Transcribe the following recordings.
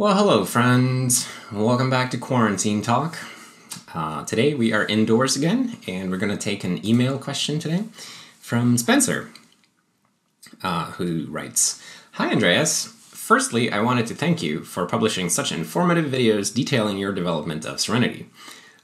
Well, hello, friends. Welcome back to Quarantine Talk. Uh, today we are indoors again, and we're going to take an email question today from Spencer, uh, who writes Hi, Andreas. Firstly, I wanted to thank you for publishing such informative videos detailing your development of Serenity.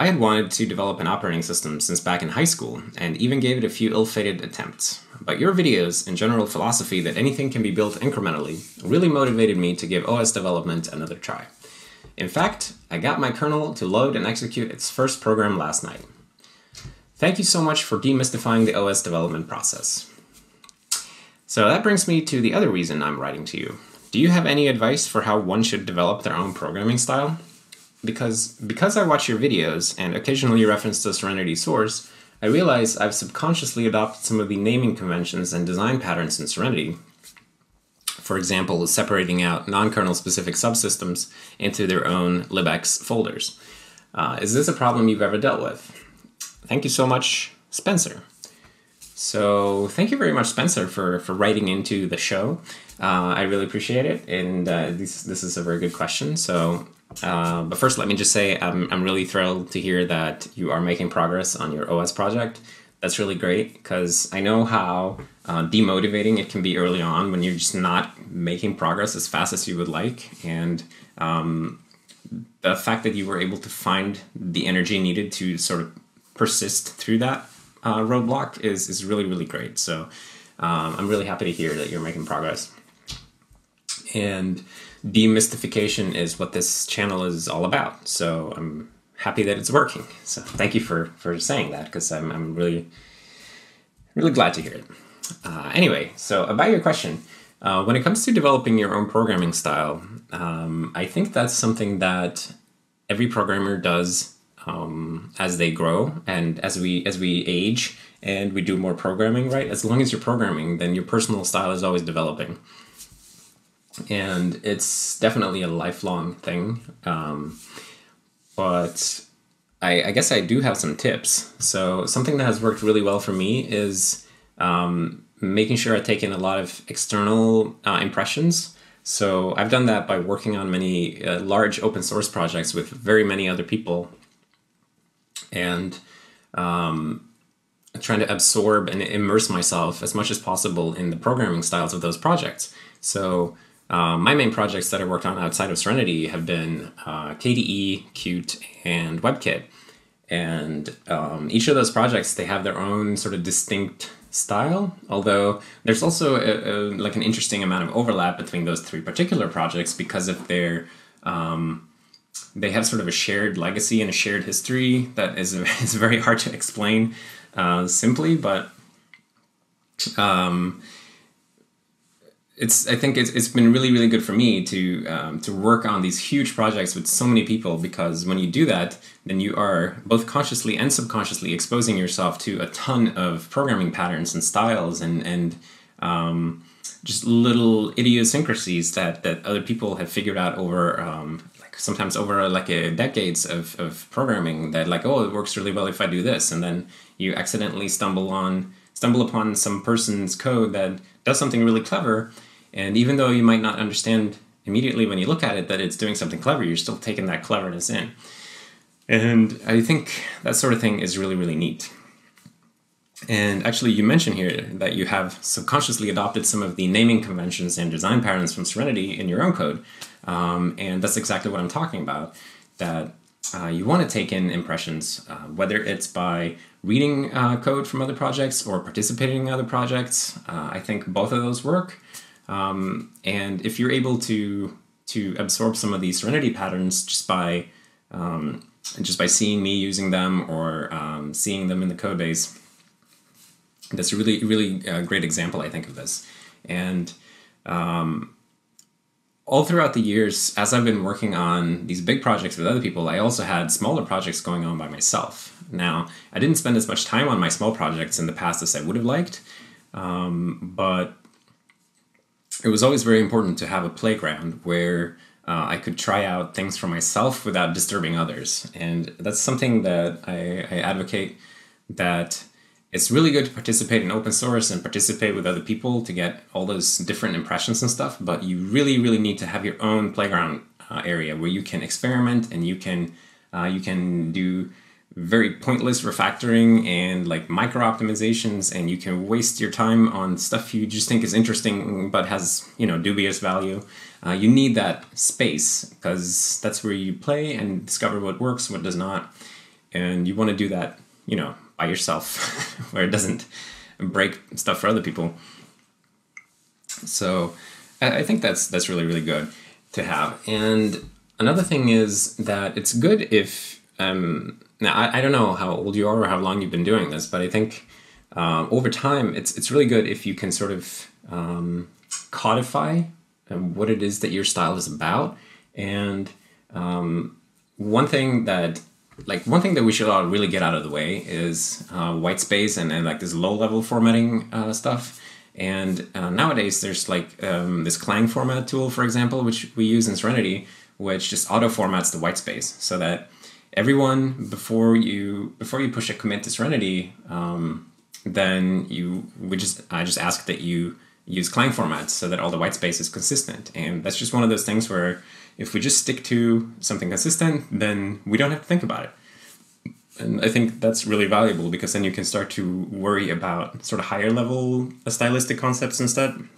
I had wanted to develop an operating system since back in high school, and even gave it a few ill fated attempts. But your videos and general philosophy that anything can be built incrementally really motivated me to give OS development another try. In fact, I got my kernel to load and execute its first program last night. Thank you so much for demystifying the OS development process. So that brings me to the other reason I'm writing to you. Do you have any advice for how one should develop their own programming style? Because because I watch your videos and occasionally reference the Serenity source, I realize I've subconsciously adopted some of the naming conventions and design patterns in Serenity. For example, separating out non-kernel specific subsystems into their own libx folders. Uh, is this a problem you've ever dealt with? Thank you so much, Spencer. So thank you very much, Spencer, for, for writing into the show. Uh, I really appreciate it, and uh, this this is a very good question. So uh, but first, let me just say I'm, I'm really thrilled to hear that you are making progress on your OS project. That's really great because I know how uh, demotivating it can be early on when you're just not making progress as fast as you would like. And um, the fact that you were able to find the energy needed to sort of persist through that uh, roadblock is, is really, really great. So um, I'm really happy to hear that you're making progress. And demystification is what this channel is all about. So I'm happy that it's working. So thank you for for saying that because I'm I'm really really glad to hear it. Uh, anyway, so about your question, uh, when it comes to developing your own programming style, um, I think that's something that every programmer does um, as they grow and as we as we age and we do more programming. Right, as long as you're programming, then your personal style is always developing and it's definitely a lifelong thing. Um, but I, I, guess I do have some tips. So something that has worked really well for me is um, making sure I take in a lot of external uh, impressions. So I've done that by working on many uh, large open source projects with very many other people, and um, trying to absorb and immerse myself as much as possible in the programming styles of those projects. So um, my main projects that I worked on outside of Serenity have been uh, KDE, Qt, and WebKit. And um, each of those projects, they have their own sort of distinct style, although there's also a, a, like an interesting amount of overlap between those three particular projects because of their um, they have sort of a shared legacy and a shared history that is, is very hard to explain uh, simply, but um, it's I think it's, it's been really really good for me to um, to work on these huge projects with so many people because when you do that then you are both consciously and subconsciously exposing yourself to a ton of programming patterns and styles and and um, just little idiosyncrasies that that other people have figured out over um, like sometimes over like a decades of, of programming that like oh it works really well if I do this. And then you accidentally stumble on stumble upon some person's code that does something really clever and even though you might not understand immediately when you look at it that it's doing something clever, you're still taking that cleverness in. And I think that sort of thing is really, really neat. And actually, you mentioned here that you have subconsciously adopted some of the naming conventions and design patterns from Serenity in your own code. Um, and that's exactly what I'm talking about. That uh, you want to take in impressions, uh, whether it's by reading uh, code from other projects or participating in other projects. Uh, I think both of those work. Um, and if you're able to to absorb some of these serenity patterns just by um, just by seeing me using them or um, seeing them in the code base, that's a really really uh, great example I think of this. And um, all throughout the years, as I've been working on these big projects with other people, I also had smaller projects going on by myself. Now, I didn't spend as much time on my small projects in the past as I would have liked, um, but it was always very important to have a playground where uh, I could try out things for myself without disturbing others. And that's something that I, I, advocate that it's really good to participate in open source and participate with other people to get all those different impressions and stuff, but you really, really need to have your own playground uh, area where you can experiment and you can uh, you can do very pointless refactoring and like micro optimizations and you can waste your time on stuff you just think is interesting but has you know dubious value. Uh, you need that space because that's where you play and discover what works what does not. And you want to do that you know by yourself where it doesn't break stuff for other people. So I, I think that's that's really really good to have. And another thing is that it's good if um, now, I, I don't know how old you are or how long you've been doing this, but I think uh, over time, it's it's really good if you can sort of um, codify um, what it is that your style is about. And um, one thing that like one thing that we should all really get out of the way is uh, white space and, and like this low level formatting uh, stuff. And uh, nowadays, there's like um, this Clang format tool, for example, which we use in Serenity, which just auto formats the white space so that everyone before you before you push a commit to Serenity, um, then you we just I just ask that you use Clang formats so that all the white space is consistent. And that's just one of those things where if we just stick to something consistent, then we don't have to think about it. And I think that's really valuable because then you can start to worry about sort of higher level stylistic concepts instead.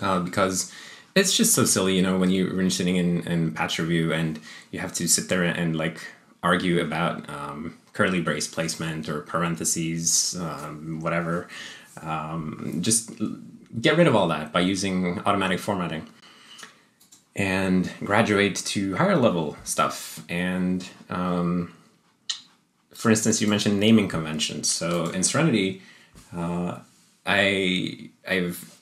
Uh, because it's just so silly, you know, when you when you're sitting in, in patch review and you have to sit there and like argue about um, curly brace placement or parentheses, um, whatever. Um, just get rid of all that by using automatic formatting and graduate to higher level stuff. And um, for instance, you mentioned naming conventions. So in Serenity, uh, I I've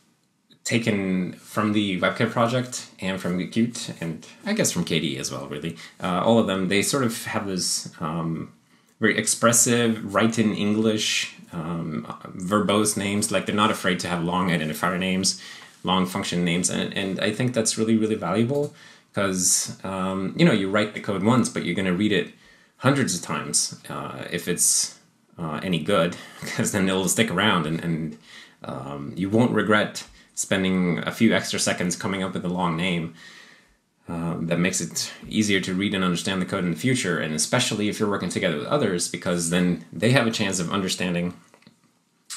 taken from the WebKit project and from Qt and I guess from KDE as well, really. Uh, all of them, they sort of have this um, very expressive, write in English, um, verbose names. Like they're not afraid to have long identifier names, long function names. And, and I think that's really, really valuable because, um, you know, you write the code once, but you're going to read it hundreds of times uh, if it's uh, any good, because then it'll stick around and, and um, you won't regret spending a few extra seconds coming up with a long name. Um, that makes it easier to read and understand the code in the future, and especially if you're working together with others, because then they have a chance of understanding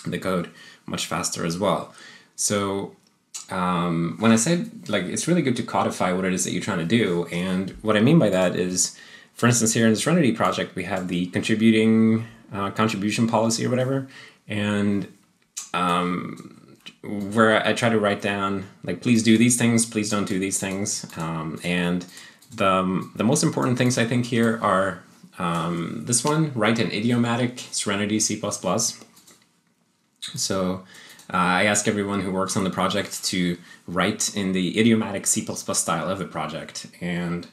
the code much faster as well. So, um, when I said like it's really good to codify what it is that you're trying to do, and what I mean by that is, for instance, here in the Serenity project, we have the contributing uh, contribution policy or whatever, and um, where I try to write down like please do these things, please don't do these things, um, and the the most important things I think here are um, this one write an idiomatic Serenity C++. So uh, I ask everyone who works on the project to write in the idiomatic C++ style of the project, and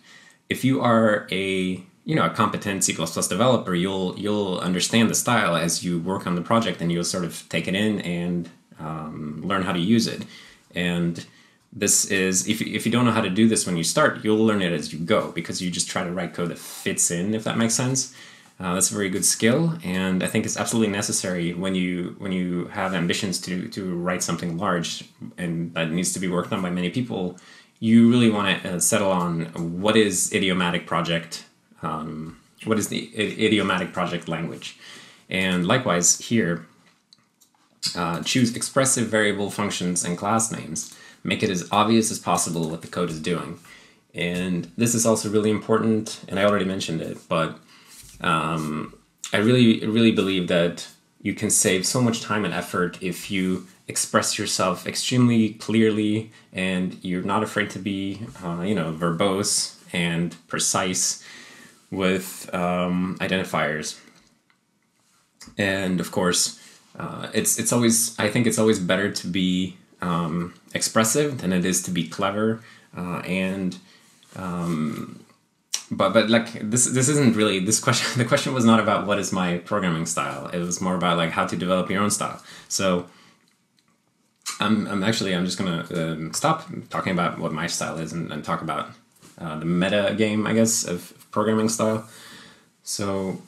if you are a you know a competent C++ developer, you'll you'll understand the style as you work on the project, and you'll sort of take it in and um, learn how to use it. And this is, if, if you don't know how to do this when you start, you'll learn it as you go because you just try to write code that fits in, if that makes sense. Uh, that's a very good skill, and I think it's absolutely necessary when you when you have ambitions to to write something large and that needs to be worked on by many people. You really want to uh, settle on what is idiomatic project, um, what is the idiomatic project language, and likewise here, uh, choose expressive variable functions and class names. Make it as obvious as possible what the code is doing. And this is also really important, and I already mentioned it, but um, I really, really believe that you can save so much time and effort if you express yourself extremely clearly and you're not afraid to be, uh, you know, verbose and precise with um, identifiers. And of course, uh, it's it's always I think it's always better to be um, expressive than it is to be clever uh, and um, but but like this this isn't really this question the question was not about what is my programming style. It was more about like how to develop your own style. So I'm, I'm actually I'm just gonna um, stop talking about what my style is and, and talk about uh, the meta game I guess of programming style. So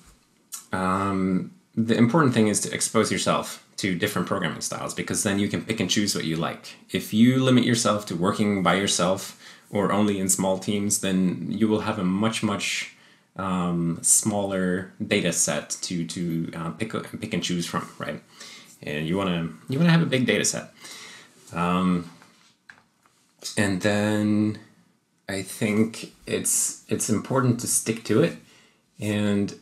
um, the important thing is to expose yourself to different programming styles because then you can pick and choose what you like. If you limit yourself to working by yourself or only in small teams, then you will have a much much um, smaller data set to to uh, pick pick and choose from, right? And you wanna you wanna have a big data set. Um, and then I think it's it's important to stick to it. And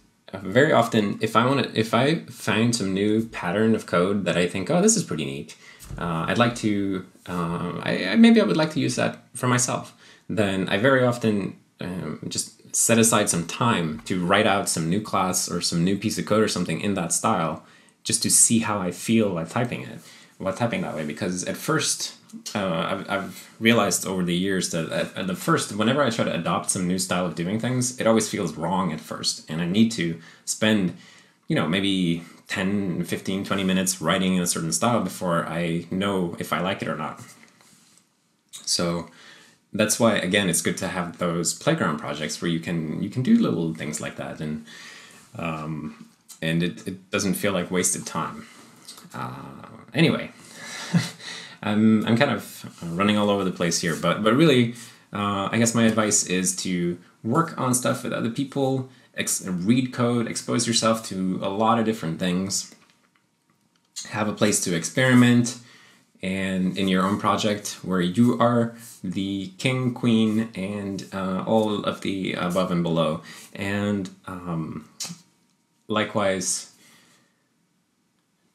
very often, if I want to, if I find some new pattern of code that I think, oh, this is pretty neat, uh, I'd like to, uh, I, I, maybe I would like to use that for myself. Then I very often um, just set aside some time to write out some new class or some new piece of code or something in that style, just to see how I feel while typing it, while typing that way. Because at first, uh, I've, I've realized over the years that at, the first, whenever I try to adopt some new style of doing things, it always feels wrong at first. And I need to spend, you know, maybe 10, 15, 20 minutes writing in a certain style before I know if I like it or not. So that's why again it's good to have those playground projects where you can you can do little things like that and um, and it, it doesn't feel like wasted time. Uh, anyway, I'm, I'm kind of running all over the place here, but but really, uh, I guess my advice is to work on stuff with other people, ex- read code, expose yourself to a lot of different things, have a place to experiment, and in your own project where you are the king, queen, and uh, all of the above and below, and um, likewise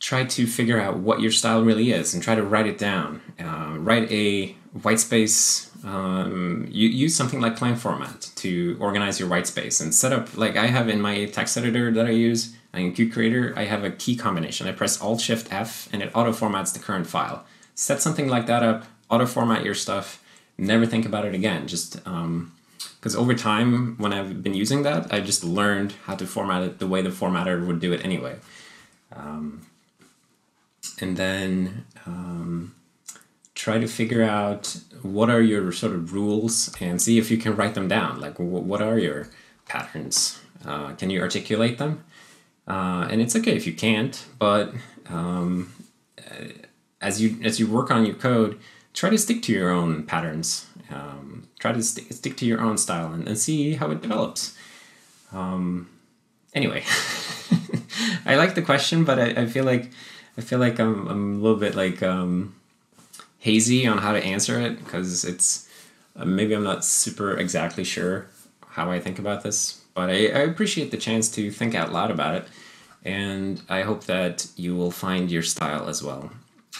try to figure out what your style really is and try to write it down. Uh, write a white space. Um, use something like Clang format to organize your white space and set up like I have in my text editor that I use in Qt Creator. I have a key combination. I press Alt Shift F and it auto formats the current file. Set something like that up. Auto format your stuff. Never think about it again. Just because um, over time, when I've been using that, I just learned how to format it the way the formatter would do it anyway. Um, and then um, try to figure out what are your sort of rules and see if you can write them down. Like, what are your patterns? Uh, can you articulate them? Uh, and it's okay if you can't, but um, as you as you work on your code, try to stick to your own patterns. Um, try to st- stick to your own style and, and see how it develops. Um, anyway, I like the question, but I, I feel like I feel like I'm, I'm a little bit like um, hazy on how to answer it because it's uh, maybe I'm not super exactly sure how I think about this, but I, I appreciate the chance to think out loud about it, and I hope that you will find your style as well.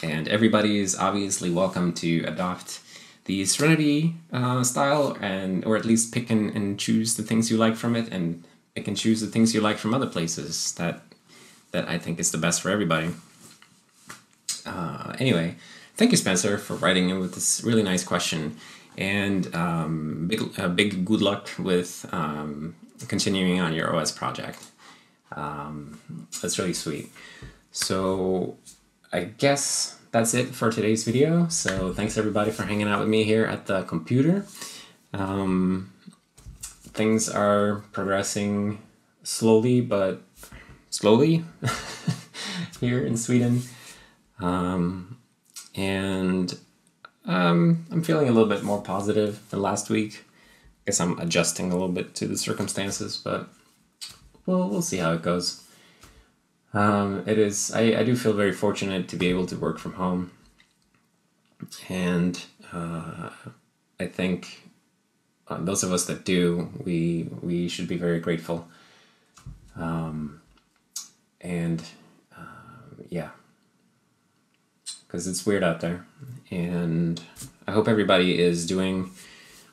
And everybody is obviously welcome to adopt the Serenity uh, style, and or at least pick and, and choose the things you like from it, and pick and choose the things you like from other places. That that I think is the best for everybody. Uh, anyway, thank you, Spencer, for writing in with this really nice question. And um, big, uh, big good luck with um, continuing on your OS project. Um, that's really sweet. So, I guess that's it for today's video. So, thanks everybody for hanging out with me here at the computer. Um, things are progressing slowly, but slowly here in Sweden. Um, and um, I'm feeling a little bit more positive than last week. I guess I'm adjusting a little bit to the circumstances, but we'll, we'll see how it goes. Um, it is, I, I do feel very fortunate to be able to work from home. And uh, I think uh, those of us that do, we, we should be very grateful. Um, and uh, yeah, because it's weird out there. And I hope everybody is doing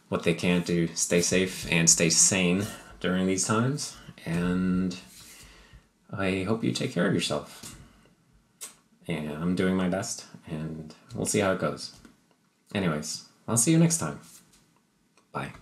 what they can to stay safe and stay sane during these times. And I hope you take care of yourself. And I'm doing my best, and we'll see how it goes. Anyways, I'll see you next time. Bye.